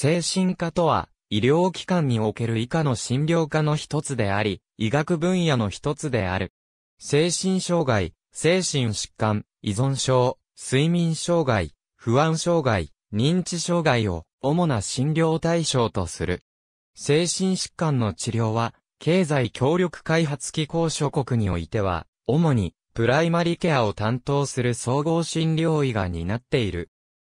精神科とは、医療機関における以下の診療科の一つであり、医学分野の一つである。精神障害、精神疾患、依存症、睡眠障害、不安障害、認知障害を主な診療対象とする。精神疾患の治療は、経済協力開発機構諸国においては、主にプライマリケアを担当する総合診療医が担っている。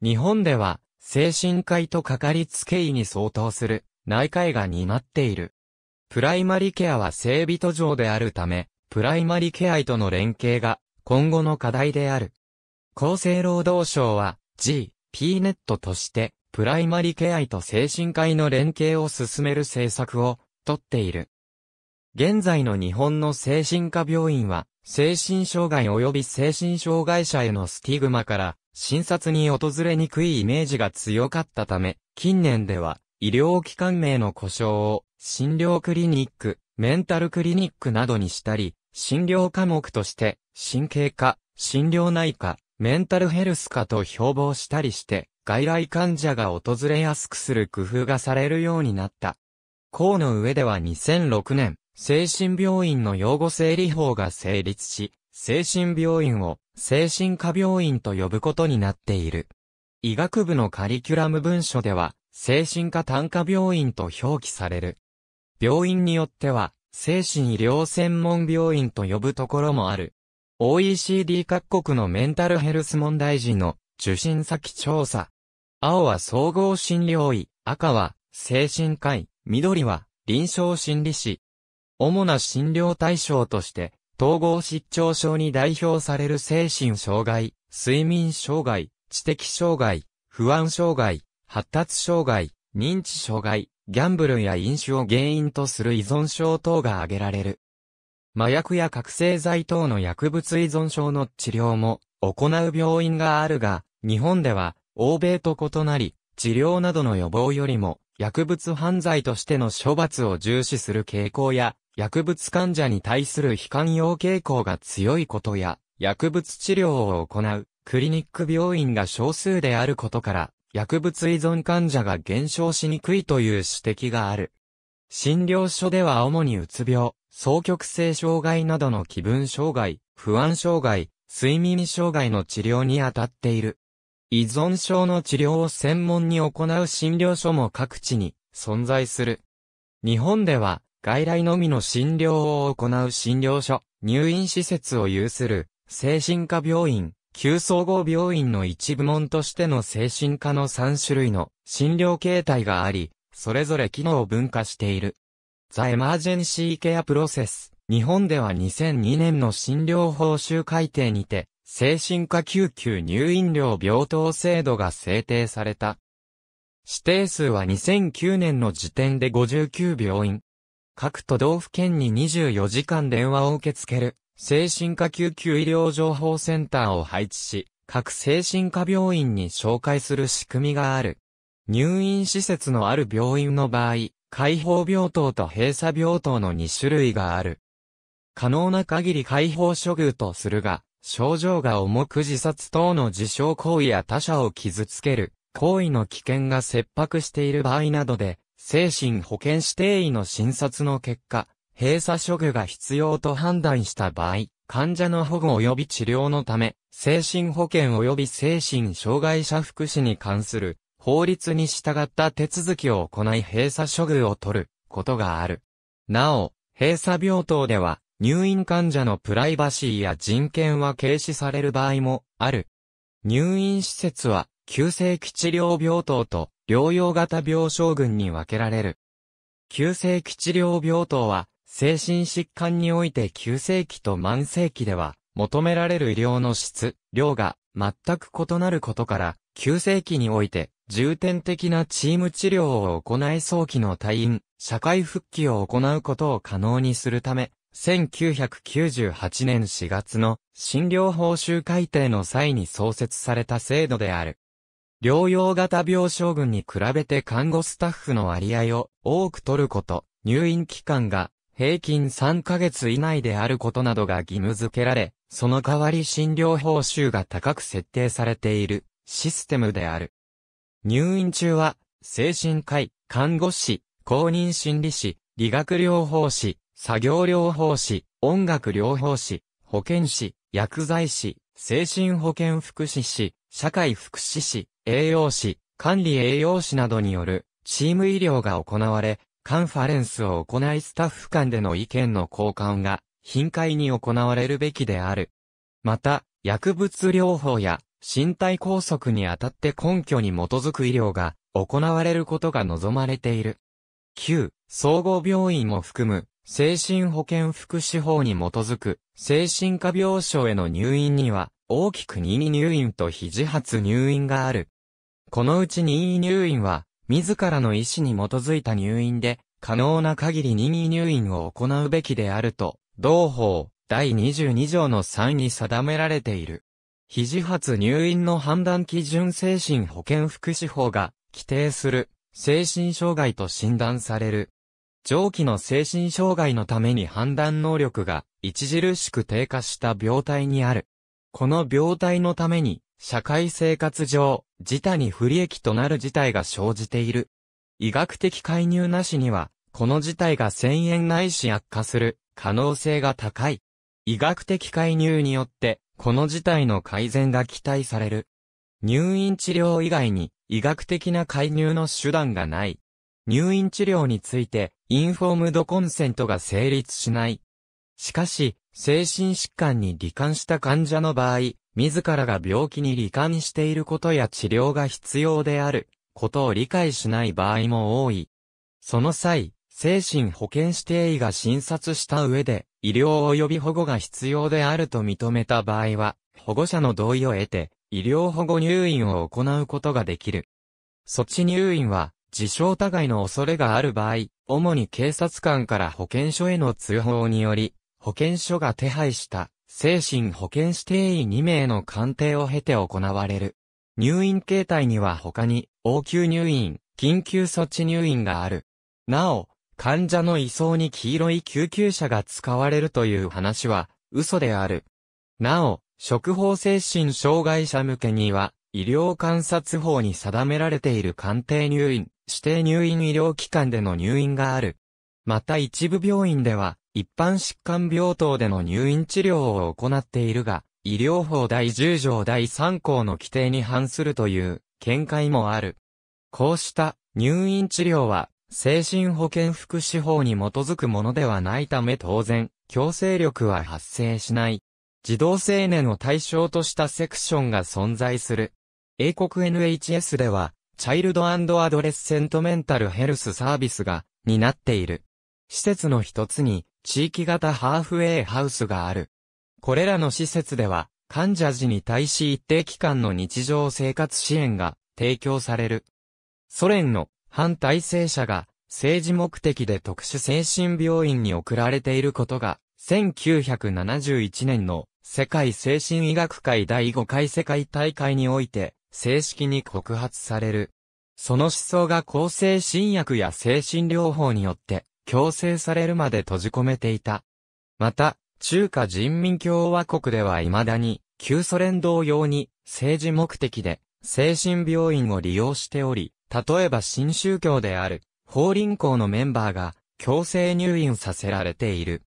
日本では、精神科医とかかりつけ医に相当する内科医が担っている。プライマリケアは整備途上であるため、プライマリケア医との連携が今後の課題である。厚生労働省は G、P ネットとしてプライマリケア医と精神科医の連携を進める政策をとっている。現在の日本の精神科病院は精神障害及び精神障害者へのスティグマから診察に訪れにくいイメージが強かったため、近年では医療機関名の呼称を診療クリニック、メンタルクリニックなどにしたり、診療科目として神経科、診療内科、メンタルヘルス科と標榜したりして、外来患者が訪れやすくする工夫がされるようになった。項の上では2006年、精神病院の用語整理法が成立し、精神病院を精神科病院と呼ぶことになっている。医学部のカリキュラム文書では、精神科単科病院と表記される。病院によっては、精神医療専門病院と呼ぶところもある。OECD 各国のメンタルヘルス問題時の受診先調査。青は総合診療医、赤は精神科医、緑は臨床心理士。主な診療対象として、統合失調症に代表される精神障害、睡眠障害、知的障害、不安障害、発達障害、認知障害、ギャンブルや飲酒を原因とする依存症等が挙げられる。麻薬や覚醒剤等の薬物依存症の治療も行う病院があるが、日本では欧米と異なり、治療などの予防よりも薬物犯罪としての処罰を重視する傾向や、薬物患者に対する悲観用傾向が強いことや、薬物治療を行うクリニック病院が少数であることから、薬物依存患者が減少しにくいという指摘がある。診療所では主にうつ病、双極性障害などの気分障害、不安障害、睡眠障害の治療に当たっている。依存症の治療を専門に行う診療所も各地に存在する。日本では外来のみの診療を行う診療所、入院施設を有する精神科病院、旧総合病院の一部門としての精神科の3種類の診療形態があり、それぞれ機能を分化している。ザ・エマージェンシーケアプロセス。日本では2002年の診療報酬改定にて、精神科救急入院料病棟制度が制定された。指定数は2009年の時点で59病院。各都道府県に24時間電話を受け付ける。精神科救急医療情報センターを配置し、各精神科病院に紹介する仕組みがある。入院施設のある病院の場合、開放病棟と閉鎖病棟の2種類がある。可能な限り開放処遇とするが、症状が重く自殺等の自傷行為や他者を傷つける行為の危険が切迫している場合などで、精神保健指定医の診察の結果、閉鎖処遇が必要と判断した場合、患者の保護及び治療のため、精神保健及び精神障害者福祉に関する法律に従った手続きを行い閉鎖処遇を取ることがある。なお、閉鎖病棟では入院患者のプライバシーや人権は軽視される場合もある。入院施設は急性期治療病棟と療養型病床群に分けられる。急性期治療病棟は精神疾患において急性期と慢性期では、求められる医療の質、量が全く異なることから、急性期において、重点的なチーム治療を行い早期の退院、社会復帰を行うことを可能にするため、1998年4月の診療報酬改定の際に創設された制度である。療養型病床群に比べて看護スタッフの割合を多く取ること、入院期間が平均3ヶ月以内であることなどが義務付けられ、その代わり診療報酬が高く設定されているシステムである。入院中は精神科医、看護師、公認心理師、理学療法士、作業療法士、音楽療法士、保健師、薬剤師、精神保健福祉士、社会福祉士、栄養士、管理栄養士などによるチーム医療が行われ、カンファレンスを行いスタッフ間での意見の交換が頻回に行われるべきである。また、薬物療法や身体拘束にあたって根拠に基づく医療が行われることが望まれている。旧総合病院も含む精神保健福祉法に基づく精神科病床への入院には大きく任意入院と非自発入院がある。このうち任意入院は自らの意思に基づいた入院で可能な限り任意入院を行うべきであると、同法第22条の3に定められている。非自発入院の判断基準精神保健福祉法が規定する精神障害と診断される。上記の精神障害のために判断能力が著しく低下した病態にある。この病態のために社会生活上、自他に不利益となる事態が生じている。医学的介入なしには、この事態が遷延ないし悪化する可能性が高い。医学的介入によって、この事態の改善が期待される。入院治療以外に医学的な介入の手段がない。入院治療について、インフォームドコンセントが成立しない。しかし、精神疾患に罹患した患者の場合、自らが病気に罹患していることや治療が必要であることを理解しない場合も多い。その際、精神保健指定医が診察した上で、医療及び保護が必要であると認めた場合は、保護者の同意を得て、医療保護入院を行うことができる。措置入院は、自傷疑いの恐れがある場合、主に警察官から保健所への通報により、保健所が手配した精神保健指定医2名の鑑定を経て行われる。入院形態には他に、応急入院、緊急措置入院がある。なお、患者の移送に黄色い救急車が使われるという話は嘘である。なお、食法精神障害者向けには、医療観察法に定められている鑑定入院、指定入院医療機関での入院がある。また一部病院では、一般疾患病棟での入院治療を行っているが、医療法第10条第3項の規定に反するという見解もある。こうした入院治療は精神保健福祉法に基づくものではないため当然、強制力は発生しない。児童青年を対象としたセクションが存在する。英国 NHS では、チャイルドアドレッセントメンタルヘルスサービスが担っている。施設の一つに、地域型ハーフウェイハウスがある。これらの施設では、患者時に対し一定期間の日常生活支援が提供される。ソ連の反体制者が政治目的で特殊精神病院に送られていることが、1971年の世界精神医学会第5回世界大会において正式に告発される。その思想が抗精神薬や精神療法によって強制されるまで閉じ込めていた。また、中華人民共和国では未だに旧ソ連同様に政治目的で精神病院を利用しており、例えば新宗教である、法輪功のメンバーが強制入院させられている。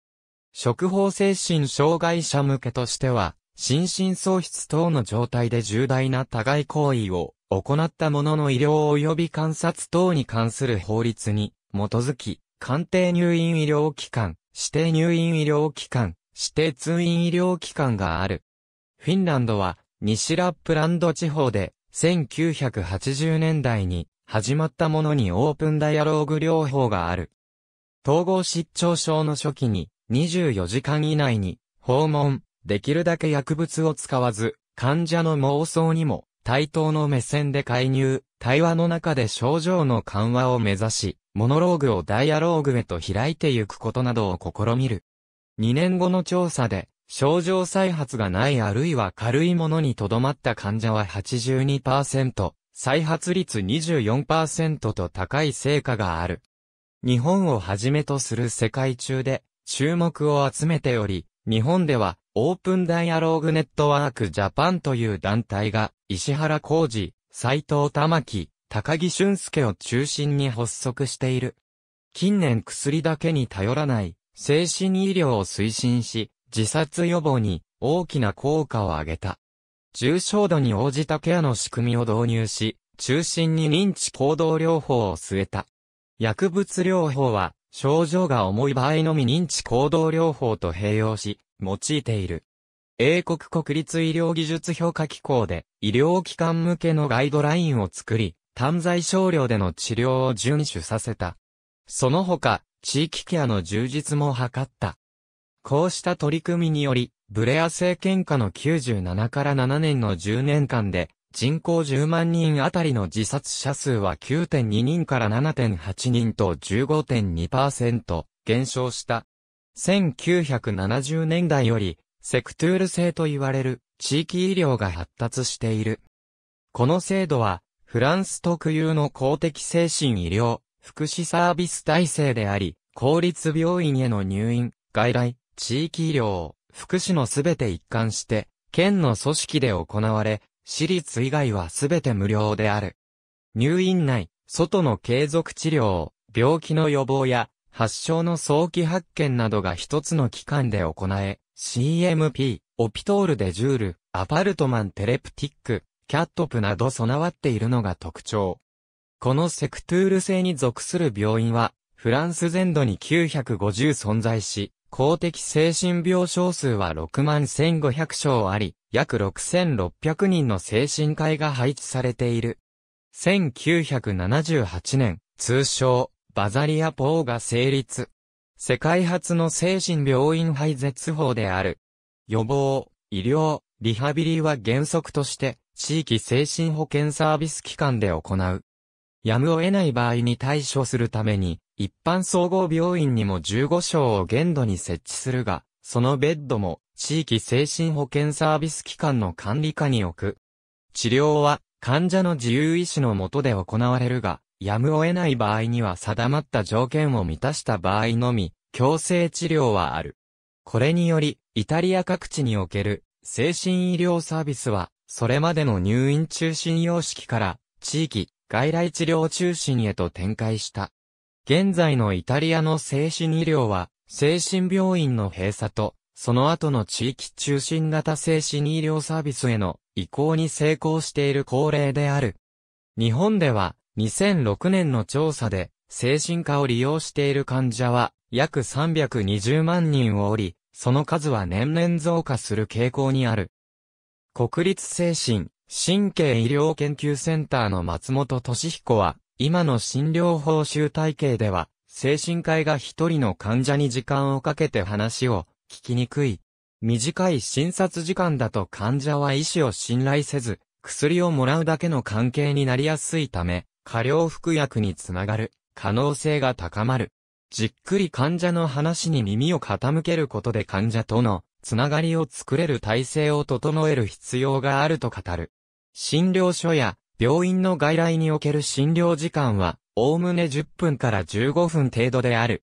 食法精神障害者向けとしては、心神喪失等の状態で重大な多害行為を行った者の医療及び観察等に関する法律に基づき、鑑定入院医療機関、指定入院医療機関、指定通院医療機関がある。フィンランドは西ラップランド地方で1980年代に始まったものにオープンダイアローグ療法がある。統合失調症の初期に24時間以内に訪問、できるだけ薬物を使わず、患者の妄想にも対等の目線で介入、対話の中で症状の緩和を目指し、モノローグをダイアローグへと開いてゆくことなどを試みる。2年後の調査で、症状再発がないあるいは軽いものにとどまった患者は82%、再発率24%と高い成果がある。日本をはじめとする世界中で注目を集めており、日本ではオープンダイアローグネットワークジャパンという団体が石原浩二、斎藤玉木、高木俊介を中心に発足している。近年薬だけに頼らない精神医療を推進し、自殺予防に大きな効果を上げた。重症度に応じたケアの仕組みを導入し、中心に認知行動療法を据えた。薬物療法は、症状が重い場合のみ認知行動療法と併用し、用いている。英国国立医療技術評価機構で医療機関向けのガイドラインを作り、単剤少量での治療を遵守させた。その他、地域ケアの充実も図った。こうした取り組みにより、ブレア政権下の97から7年の10年間で、人口10万人あたりの自殺者数は9.2人から7.8人と15.2%減少した。1970年代より、セクトゥール制と言われる地域医療が発達している。この制度は、フランス特有の公的精神医療、福祉サービス体制であり、公立病院への入院、外来、地域医療、福祉のすべて一貫して、県の組織で行われ、私立以外はすべて無料である。入院内、外の継続治療、病気の予防や、発症の早期発見などが一つの期間で行え、CMP、オピトールデジュール、アパルトマンテレプティック、キャットプなど備わっているのが特徴。このセクトゥール製に属する病院は、フランス全土に950存在し、公的精神病床数は6万1500床あり、約6600人の精神科医が配置されている。1978年、通称、バザリア法が成立。世界初の精神病院廃絶法である。予防、医療、リハビリは原則として、地域精神保健サービス機関で行う。やむを得ない場合に対処するために、一般総合病院にも15床を限度に設置するが、そのベッドも地域精神保健サービス機関の管理下に置く。治療は患者の自由意志のもとで行われるが、やむを得ない場合には定まった条件を満たした場合のみ、強制治療はある。これにより、イタリア各地における精神医療サービスは、それまでの入院中心様式から、地域、外来治療中心へと展開した。現在のイタリアの精神医療は、精神病院の閉鎖と、その後の地域中心型精神医療サービスへの移行に成功している恒例である。日本では、2006年の調査で、精神科を利用している患者は、約320万人をおり、その数は年々増加する傾向にある。国立精神、神経医療研究センターの松本俊彦は、今の診療報酬体系では、精神科医が一人の患者に時間をかけて話を聞きにくい。短い診察時間だと患者は医師を信頼せず、薬をもらうだけの関係になりやすいため、過料服薬につながる可能性が高まる。じっくり患者の話に耳を傾けることで患者とのつながりを作れる体制を整える必要があると語る。診療所や病院の外来における診療時間は、おおむね10分から15分程度である。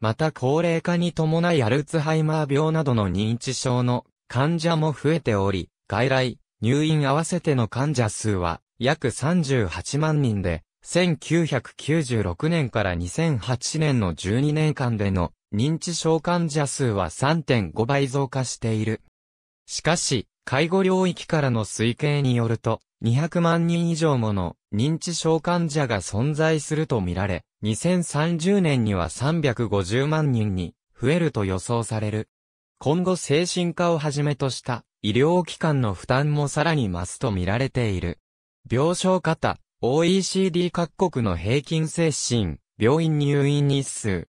また高齢化に伴いアルツハイマー病などの認知症の患者も増えており、外来、入院合わせての患者数は約38万人で、1996年から2008年の12年間での認知症患者数は3.5倍増加している。しかし、介護領域からの推計によると、200万人以上もの認知症患者が存在するとみられ、2030年には350万人に増えると予想される。今後精神科をはじめとした医療機関の負担もさらに増すと見られている。病床型、OECD 各国の平均精神、病院入院日数。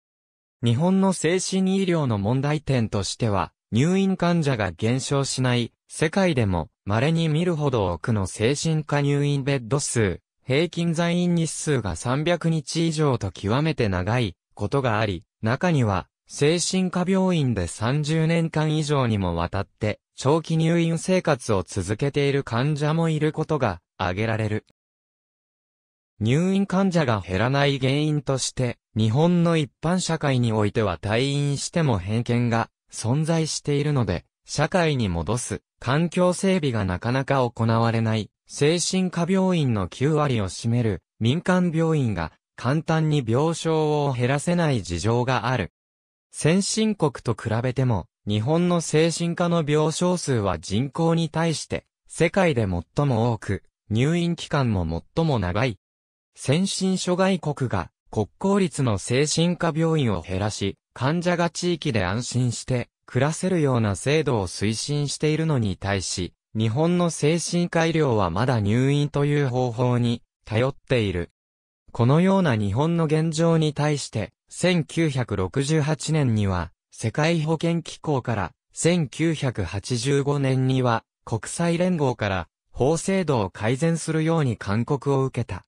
日本の精神医療の問題点としては、入院患者が減少しない世界でも稀に見るほど多くの精神科入院ベッド数、平均在院日数が300日以上と極めて長いことがあり、中には精神科病院で30年間以上にもわたって長期入院生活を続けている患者もいることが挙げられる。入院患者が減らない原因として、日本の一般社会においては退院しても偏見が存在しているので、社会に戻す環境整備がなかなか行われない、精神科病院の9割を占める民間病院が簡単に病床を減らせない事情がある。先進国と比べても、日本の精神科の病床数は人口に対して世界で最も多く、入院期間も最も長い。先進諸外国が国公立の精神科病院を減らし、患者が地域で安心して暮らせるような制度を推進しているのに対し、日本の精神科医療はまだ入院という方法に頼っている。このような日本の現状に対して、1968年には世界保健機構から1985年には国際連合から法制度を改善するように勧告を受けた。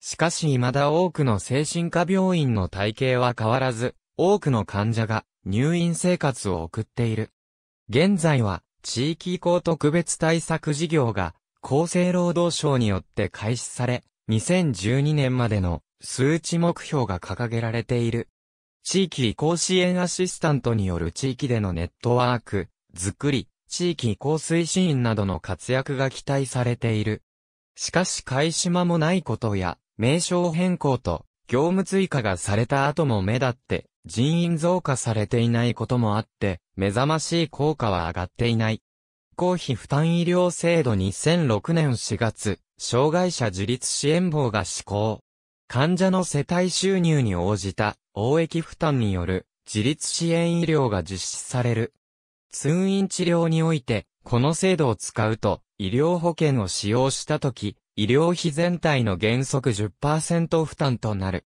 しかし未だ多くの精神科病院の体系は変わらず、多くの患者が入院生活を送っている。現在は地域移行特別対策事業が厚生労働省によって開始され、2012年までの数値目標が掲げられている。地域移行支援アシスタントによる地域でのネットワーク、作り、地域移行推進員などの活躍が期待されている。しかし開始間もないことや、名称変更と業務追加がされた後も目立って人員増加されていないこともあって、目覚ましい効果は上がっていない。公費負担医療制度2006年4月、障害者自立支援法が施行。患者の世帯収入に応じた応益負担による自立支援医療が実施される。通院治療において、この制度を使うと、医療保険を使用したとき、医療費全体の原則10%負担となる。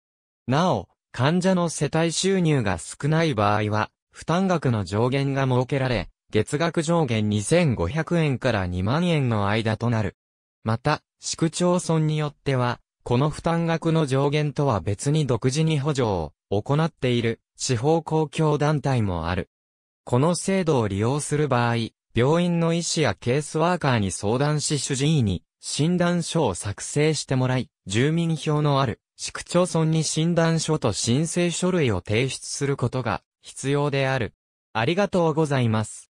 なお、患者の世帯収入が少ない場合は、負担額の上限が設けられ、月額上限2500円から2万円の間となる。また、市区町村によっては、この負担額の上限とは別に独自に補助を行っている地方公共団体もある。この制度を利用する場合、病院の医師やケースワーカーに相談し主治医に診断書を作成してもらい、住民票のある市区町村に診断書と申請書類を提出することが必要である。ありがとうございます。